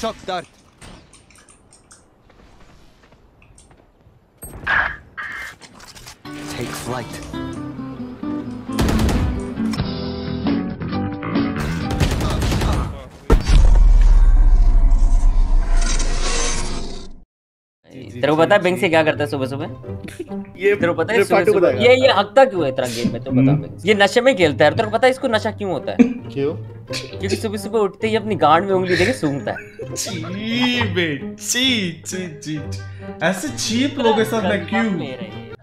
Shock dart. Take flight. तेरे को पता है बैंक से क्या करता है सुबह सुबह? ये तेरे को पता है सुबह सुबह? ये ये हकता क्यों है इतना गेम में तो बता बैंक ये नशे में खेलता है तेरे को पता है इसको नशा क्यों होता है? क्यों? क्योंकि सुबह सुबह उठते ही अपनी गांड में उंगली देके सूंघता है। ची बे ची ची ची ऐसे चीप लोगों के साथ मैं क्यों?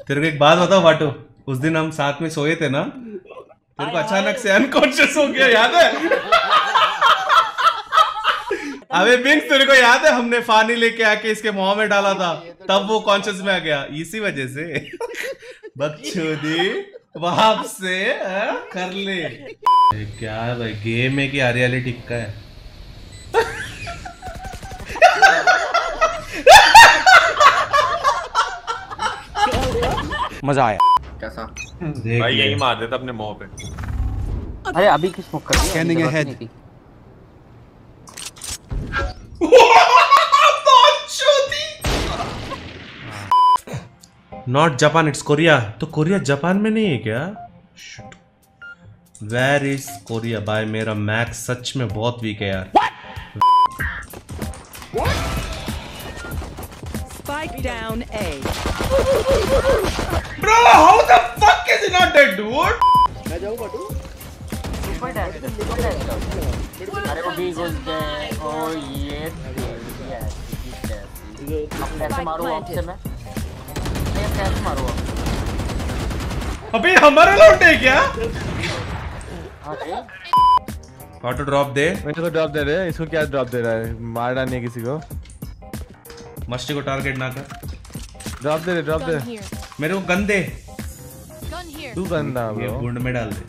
तेरे को एक बात बताओ वाटो उस दिन हम साथ में सोए थे ना? तेरे को अचानक से अनकॉन्शियस हो गया याद है? अबे बिंग तेरे को याद है हमने पानी लेके आके इसके मुँह में डाला था? तब वो कॉन्शियस में आ गया। इसी वजह से। बकचोदी वहाँ से हाँ, कर ले। क्या है भाई? गेम है कि हरियाली टिक्का है? मज़ा आया। कैसा? भाई यही मार देता अपने मुँह पे। अरे अभी किस स्मोक कर दिया नॉट जापान इट्स कोरिया तो कोरिया जापान में नहीं है क्या? वेर इज़ कोरिया बाय मेरा मैक्स सच में बहुत वीक है यार। Spike down A. मैं जाऊँ। अरे वो भी घुस गए ओ ये ऐसी मारूं अब मैं? अब कैसे मारूं अब अबे हमारा लौट है क्या? ऑटो ड्रॉप दे। मेरे को ड्रॉप दे रहे हैं इसको क्या ड्रॉप दे रहा है? मारना नहीं है किसी को। मस्ती को टारगेट ना कर। ड्रॉप दे रहे ड्रॉप दे। मेरे को गन दे। तू गंदा ये गुंड में डाल दे।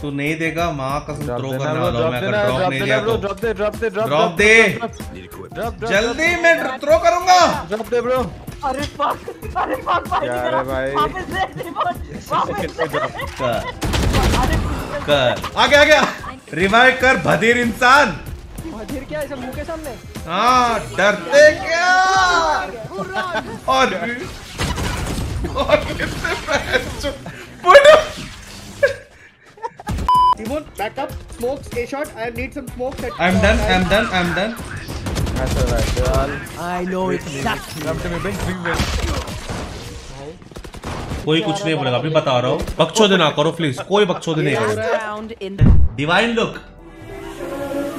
तू नहीं देगा माँ कसम ड्रॉप थ्रो करने वाला हूँ ड्रॉप मैं अगर ड्रॉप नहीं लिया तो। ड्रॉप दे ड्रॉप दे ड्रॉप दे जल्दी मैं थ्रो करूँगा। ड्रॉप दे ब्रो अरे fuck, अरे fuck भाई, भाई? वापस दे, वापस कर? कर। आ गया आ गया रिवाइव कर भदीर इंसान। फिर क्या ऐसा मुँह के सामने? हाँ डरते क्या? और और कितने पैसे put Timon, back up. Smokes, A shot. I need some smokes. at- I am done I am ऐसा राइट चल I know exactly come to me big big big कोई कुछ नहीं बोलेगा अभी बता रहा हूँ। बकचोदे ना करो प्लीज़ कोई बकचोदे नहीं करो। डिवाइन लुक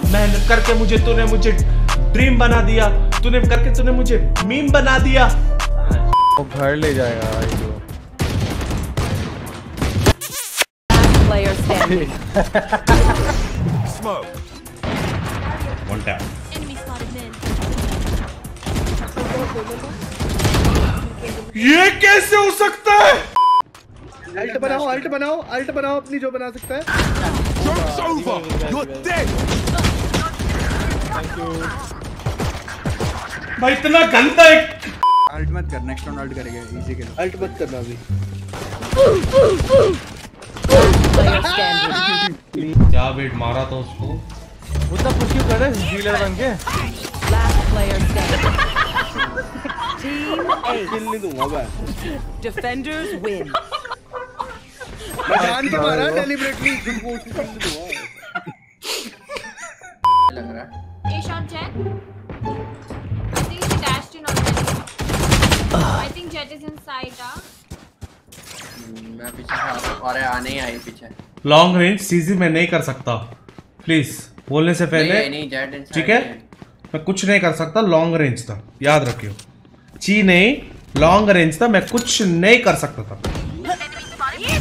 मेहनत करके मुझे तूने मुझे ड्रीम बना दिया। तूने करके तूने मुझे मीम बना दिया। वो घर ले जाएगा भाई को player standing. वन ये कैसे हो सकता है? अल्ट बनाओ, अल्ट बनाओ, अल्ट बनाओ अपनी जो बना सकता है. भाई इतना गंदा एक अल्ट मत कर नेक्स्ट राउंड अल्ट करेंगे इजी के लिए Alt मत करना अभी. क्या वेट मारा था उसको? उतना कुछ क्यों कर रहे हैं? डीलर बन के। नहीं दूँगा मैं. Defenders win. मैं जान के मारा के दूँगा. लग रहा है A shot jet. I think he dashed in already. I think jet is inside. Huh? हम्म, मैं पीछे से आ रहा हूँ अरे आने ही आई पीछे लॉन्ग रेंज सीजी में नहीं कर सकता प्लीज़ बोलने से पहले ठीक है मैं कुछ नहीं कर सकता लॉन्ग रेंज था याद रखियो ची नहीं लॉन्ग रेंज था मैं कुछ नहीं कर सकता था। है।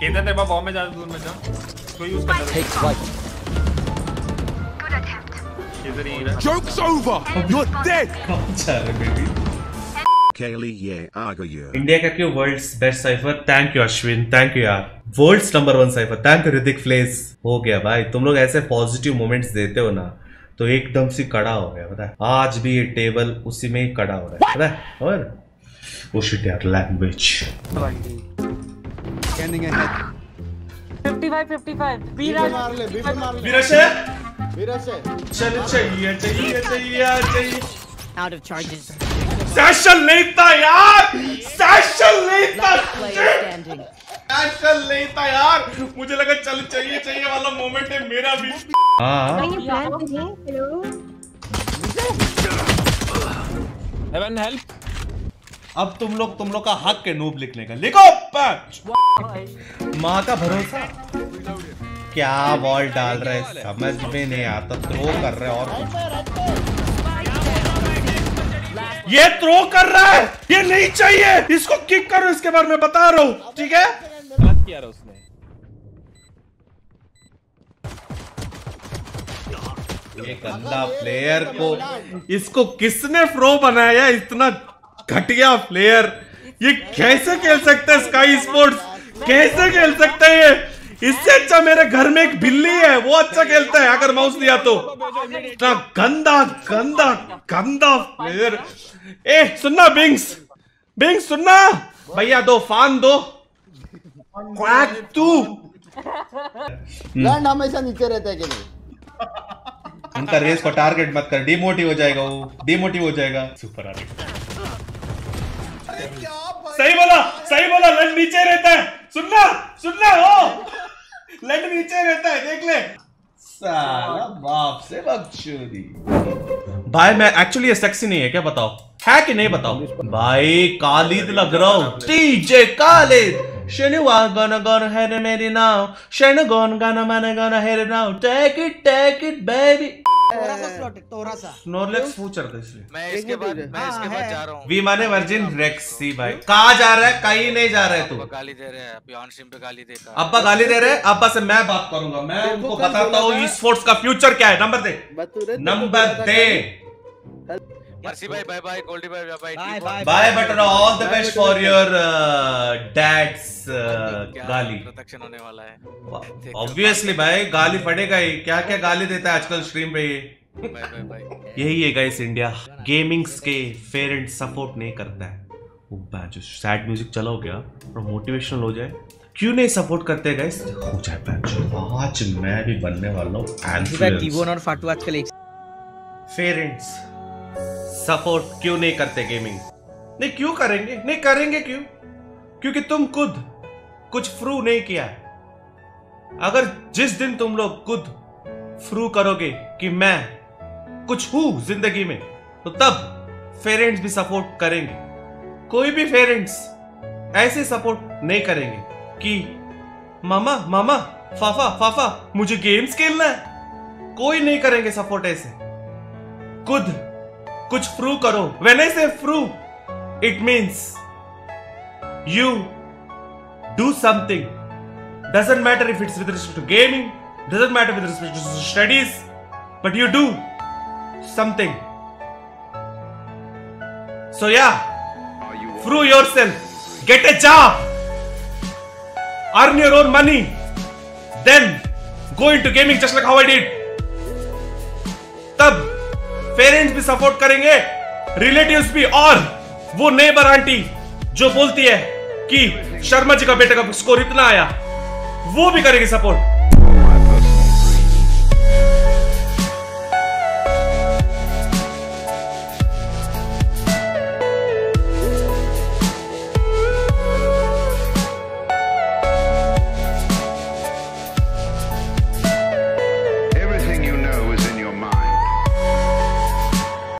केंद्र तेरे बॉम्ब में जा दूर में जा। कोई यूज़ कर Joke's over. You're dead. India का क्यों world's best cypher thank you Ashwin thank you यार world's number one cypher thank you Hrithik flesh हो गया भाई तुम लोग ऐसे पॉजिटिव मोमेंट्स देते हो ना तो एकदम से कड़ा हो गया पता है आज भी ये टेबल उसी में ही कड़ा हो रहा है पता है और यार लैंग्वेज Scanning ahead. 55 55 बी बीफे मार ले बीफे मार ले विरश है वीरज है चल चाहिए चाहिए चाहिए चाहिए Out of charges. सेशन नहीं था यार। सेशन नहीं था. सेशन नहीं यार। मुझे लगा चल चाहिए चाहिए वाला मोमेंट है मेरा भी। हाँ। हेवन हेल्प अब तुम लोग तुम लोग का हक के नूब लिखने का। लिखो पंच माँ का भरोसा। क्या बॉल डाल रहे है? समझ में नहीं आता। थ्रो कर रहे हैं और ये थ्रो कर रहा है? ये नहीं चाहिए। इसको किक करो इसके बारे में बता रहा हूँ। ठीक है? गलत किया उसने। ये गंदा प्लेयर को इसको किसने फ्रो बनाया? इतना घटिया प्लेयर ये कैसे खेल सकता है स्काई स्पोर्ट्स कैसे खेल सकता है ये? इससे अच्छा मेरे घर में एक बिल्ली है वो अच्छा खेलता है अगर माउस दिया तो। इतना गंदा गंदा गंदा प्लेयर ए सुनना बिंग्स बिंग्स सुनना। भैया दो फान दो। क्वैक तू लैंड हमेशा नीचे रहता है कि नहीं? उनका रेस को टारगेट मत कर डिमोटिव हो जाएगा वो डिमोटिव हो जाएगा। सुपर आ सही बोला सही बोला लंड नीचे रहता है। सुनना सुनना हो। नीचे रहता है देख ले। साला बाप से बकचोदी। भाई मैं एक्चुअली ये सेक्सी नहीं है क्या बताओ? है कि नहीं बताओ? भाई कालिद लग रहा हूँ। DJ Khalid. शनिवार गन गन head मेरी नाव। शनि नाव। Take it take it now take सा take it baby स्नोरलेक्स पूछ था इसलिए। मैं इसके बाद मैं इसके बाद जा रहा हूँ। वी माने वर्जिन रेक्सी भाई। कहा जा रहा है? कहीं नहीं जा रहा है तू। गाली दे रहे हैं अभी स्ट्रीम पे गाली देता अब्बा गाली दे रहे हैं? अब्बा से मैं बात करूँगा। मैं उनको बताता हूँ ई स्पोर्ट्स का फ्यूचर क्या है। नंबर दे। नंबर दे। मर्सी भाई बाय बाय गोल्डी भाई bye bye bye but all the best for your dads गाली प्रोटेक्शन होने वाला है? ऑब्वियसली भाई गाली पड़ेगा ही। क्या क्या गाली देता है आजकल स्ट्रीम पे ये? बाय बाय बाय यही है गाइस इंडिया गेमिंग्स के पेरेंट्स सपोर्ट नहीं करता है। वो जो सैड म्यूज़िक चला हो गया और मोटिवेशनल हो जाए। क्यों नहीं सपोर्ट करते गाइस हो जाए पैच आज मैं भी बनने वाला हूँ टीबोन और फाटू आजकल एक पेरेंट्स सपोर्ट क्यों नहीं करते गेमिंग नहीं, क्यों करेंगे? नहीं, करेंगे क्यों? क्योंकि तुम खुद कुछ फ्रू नहीं किया अगर जिस दिन तुम लोग खुद फ्रू करोगे कि मैं कुछ हूँ ज़िंदगी में तो तब पेरेंट्स भी सपोर्ट करेंगे। कोई भी पेरेंट्स ऐसे सपोर्ट नहीं करेंगे कि, मामा मामा, फाफा फाफा, मुझे गेम्स खेलना है। कोई नहीं करेंगे सपोर्ट ऐसे। खुद कुछ फ्रू करो। When I say through it means you do something doesn't matter if it's with respect to gaming doesn't matter with respect to studies but you do something so या through your self get a job earn your own money then go in to gaming just like how I did तब parents भी support करेंगे, relatives भी, और वो neighbour aunty जो बोलती है कि शर्मा जी का बेटा का स्कोर इतना आया, वो भी करेगी सपोर्ट।